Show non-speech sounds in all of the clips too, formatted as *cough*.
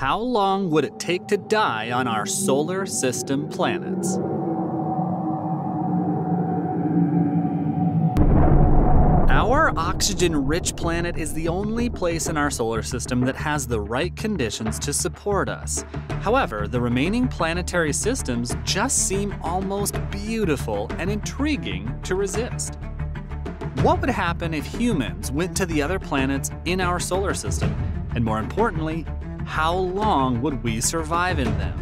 How long would it take to die on our solar system planets? Our oxygen rich planet is the only place in our solar system that has the right conditions to support us. However, the remaining planetary systems just seem almost beautiful and intriguing to resist. What would happen if humans went to the other planets in our solar system? And more importantly, how long would we survive in them?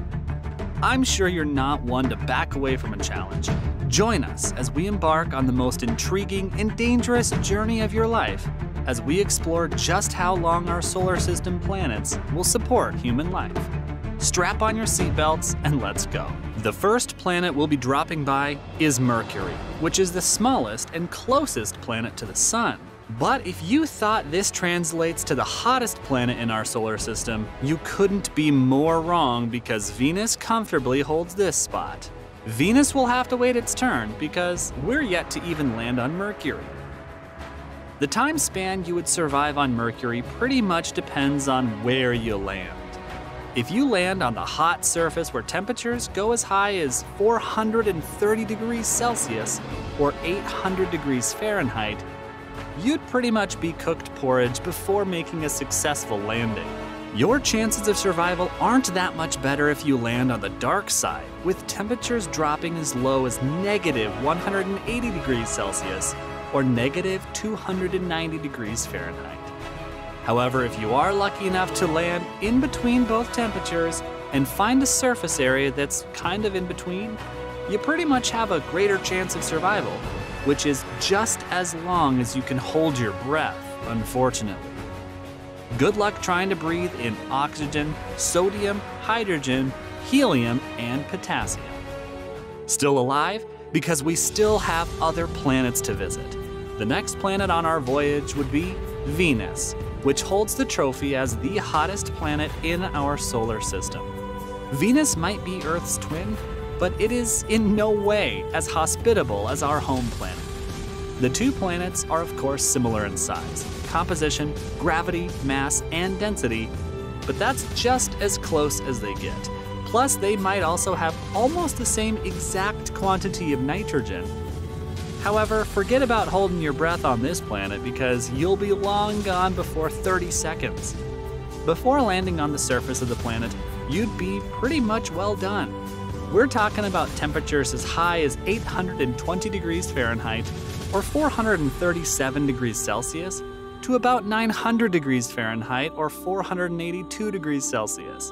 I'm sure you're not one to back away from a challenge. Join us as we embark on the most intriguing and dangerous journey of your life as we explore just how long our solar system planets will support human life. Strap on your seatbelts and let's go. The first planet we'll be dropping by is Mercury, which is the smallest and closest planet to the Sun. But if you thought this translates to the hottest planet in our solar system, you couldn't be more wrong because Venus comfortably holds this spot. Venus will have to wait its turn because we're yet to even land on Mercury. The time span you would survive on Mercury pretty much depends on where you land. If you land on the hot surface where temperatures go as high as 430 degrees Celsius or 800 degrees Fahrenheit, you'd pretty much be cooked porridge before making a successful landing. Your chances of survival aren't that much better if you land on the dark side, with temperatures dropping as low as negative 180 degrees Celsius or negative 290 degrees Fahrenheit. However, if you are lucky enough to land in between both temperatures and find a surface area that's kind of in between, you pretty much have a greater chance of survival, which is just as long as you can hold your breath, unfortunately. Good luck trying to breathe in oxygen, sodium, hydrogen, helium, and potassium. Still alive? Because we still have other planets to visit. The next planet on our voyage would be Venus, which holds the trophy as the hottest planet in our solar system. Venus might be Earth's twin, but it is in no way as hospitable as our home planet. The two planets are, of course, similar in size, composition, gravity, mass, and density, but that's just as close as they get. Plus, they might also have almost the same exact quantity of nitrogen. However, forget about holding your breath on this planet because you'll be long gone before 30 seconds. Before landing on the surface of the planet, you'd be pretty much well done. We're talking about temperatures as high as 820 degrees Fahrenheit or 437 degrees Celsius to about 900 degrees Fahrenheit or 482 degrees Celsius.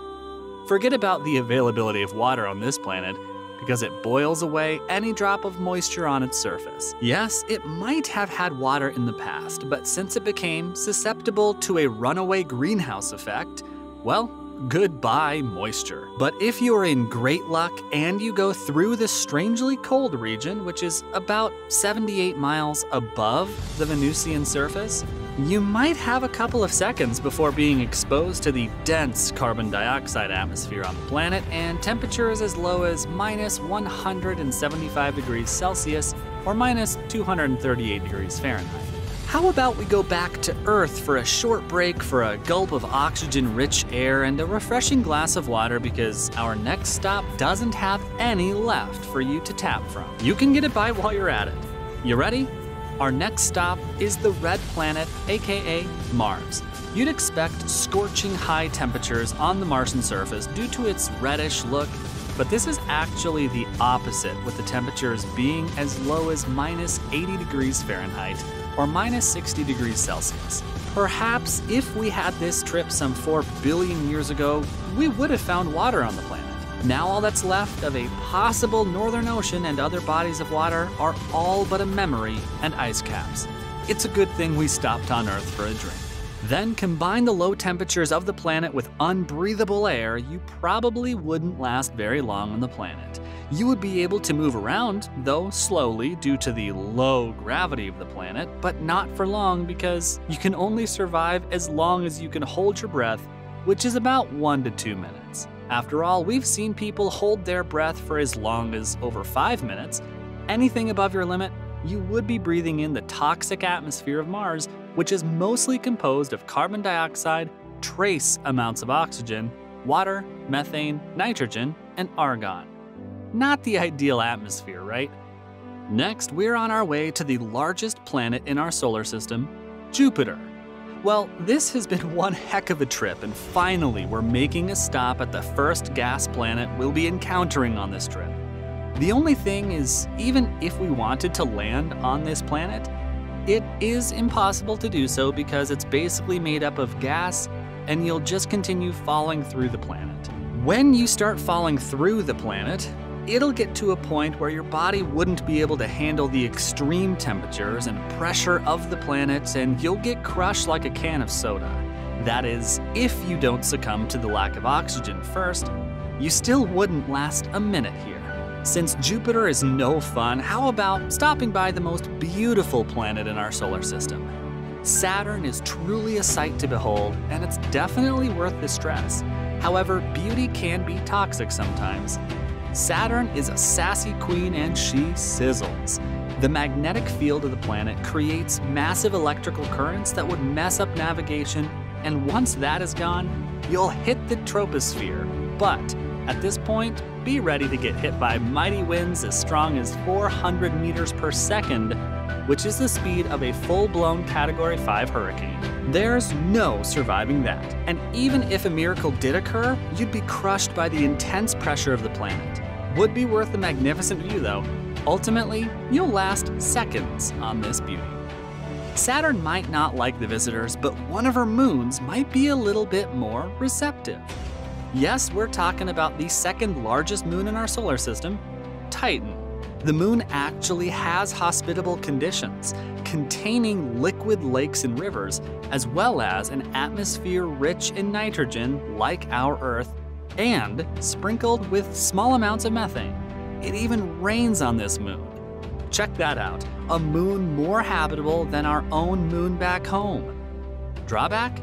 Forget about the availability of water on this planet because it boils away any drop of moisture on its surface. Yes, it might have had water in the past, but since it became susceptible to a runaway greenhouse effect, well, goodbye moisture. But if you're in great luck and you go through this strangely cold region, which is about 78 miles above the Venusian surface, you might have a couple of seconds before being exposed to the dense carbon dioxide atmosphere on the planet and temperatures as low as minus 175 degrees Celsius or minus 238 degrees Fahrenheit. How about we go back to Earth for a short break for a gulp of oxygen rich air and a refreshing glass of water because our next stop doesn't have any left for you to tap from. You can get it by while you're at it. You ready? Our next stop is the red planet, aka Mars. You'd expect scorching high temperatures on the Martian surface due to its reddish look, but this is actually the opposite, with the temperatures being as low as minus 80 degrees Fahrenheit or minus 60 degrees Celsius. Perhaps if we had this trip some 4 billion years ago, we would have found water on the planet. Now, all that's left of a possible northern ocean and other bodies of water are all but a memory and ice caps. It's a good thing we stopped on Earth for a drink. Then combine the low temperatures of the planet with unbreathable air, you probably wouldn't last very long on the planet. You would be able to move around, though slowly due to the low gravity of the planet, but not for long because you can only survive as long as you can hold your breath, which is about one to two minutes. After all, we've seen people hold their breath for as long as over five minutes. Anything above your limit, you would be breathing in the toxic atmosphere of Mars, which is mostly composed of carbon dioxide, trace amounts of oxygen, water, methane, nitrogen, and argon. Not the ideal atmosphere, right? Next, we're on our way to the largest planet in our solar system, Jupiter. Well, this has been *laughs* one heck of a trip, and finally, we're making a stop at the first gas planet we'll be encountering on this trip. The only thing is, even if we wanted to land on this planet, it is impossible to do so because it's basically made up of gas and you'll just continue falling through the planet. When you start falling through the planet, it'll get to a point where your body wouldn't be able to handle the extreme temperatures and pressure of the planet and you'll get crushed like a can of soda. That is, if you don't succumb to the lack of oxygen first, you still wouldn't last a minute here. Since Jupiter is no fun, how about stopping by the most beautiful planet in our solar system? Saturn is truly a sight to behold, and it's definitely worth the stress. However, beauty can be toxic sometimes. Saturn is a sassy queen and she sizzles. The magnetic field of the planet creates massive electrical currents that would mess up navigation, and once that is gone, you'll hit the troposphere. But at this point, be ready to get hit by mighty winds as strong as 400 meters per second, which is the speed of a full blown Category 5 hurricane. There's no surviving that. And even if a miracle did occur, you'd be crushed by the intense pressure of the planet. Would be worth the magnificent view, though. Ultimately, you'll last seconds on this beauty. Saturn might not like the visitors, but one of her moons might be a little bit more receptive. Yes, we're talking about the second largest moon in our solar system, Titan. The moon actually has hospitable conditions, containing liquid lakes and rivers, as well as an atmosphere rich in nitrogen like our Earth, and sprinkled with small amounts of methane. It even rains on this moon. Check that out, a moon more habitable than our own moon back home. Drawback?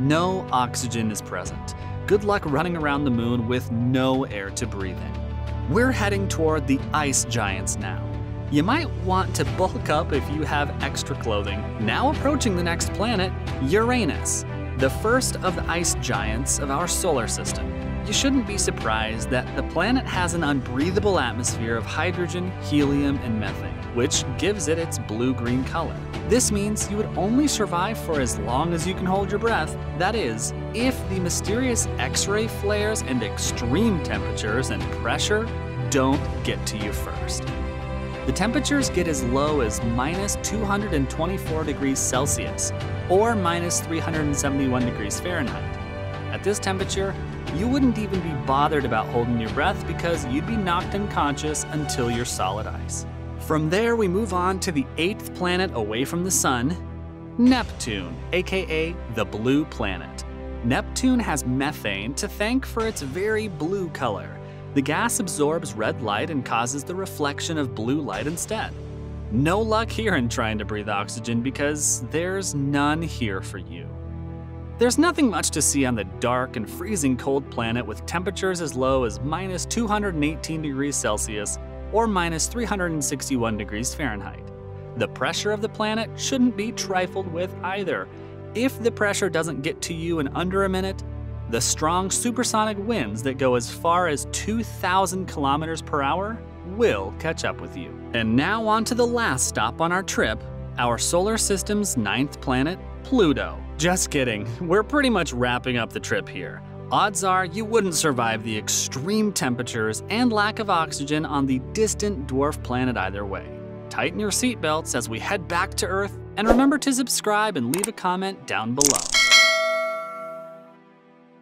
No oxygen is present good luck running around the moon with no air to breathe in. We're heading toward the ice giants now. You might want to bulk up if you have extra clothing. Now approaching the next planet, Uranus, the first of the ice giants of our solar system. You shouldn't be surprised that the planet has an unbreathable atmosphere of hydrogen, helium, and methane, which gives it its blue-green color. This means you would only survive for as long as you can hold your breath, that is, if the mysterious X-ray flares and extreme temperatures and pressure don't get to you first. The temperatures get as low as minus 224 degrees Celsius or minus 371 degrees Fahrenheit. At this temperature, you wouldn't even be bothered about holding your breath because you'd be knocked unconscious until you're solid ice. From there, we move on to the eighth planet away from the Sun, Neptune, aka the Blue Planet. Neptune has methane to thank for its very blue color. The gas absorbs red light and causes the reflection of blue light instead. No luck here in trying to breathe oxygen because there's none here for you. There's nothing much to see on the dark and freezing cold planet with temperatures as low as minus 218 degrees Celsius or minus 361 degrees Fahrenheit. The pressure of the planet shouldn't be trifled with either. If the pressure doesn't get to you in under a minute, the strong supersonic winds that go as far as 2,000 kilometers per hour will catch up with you. And now on to the last stop on our trip, our solar system's ninth planet, Pluto. Just kidding, we're pretty much wrapping up the trip here. Odds are you wouldn't survive the extreme temperatures and lack of oxygen on the distant dwarf planet either way. Tighten your seatbelts as we head back to Earth, and remember to subscribe and leave a comment down below.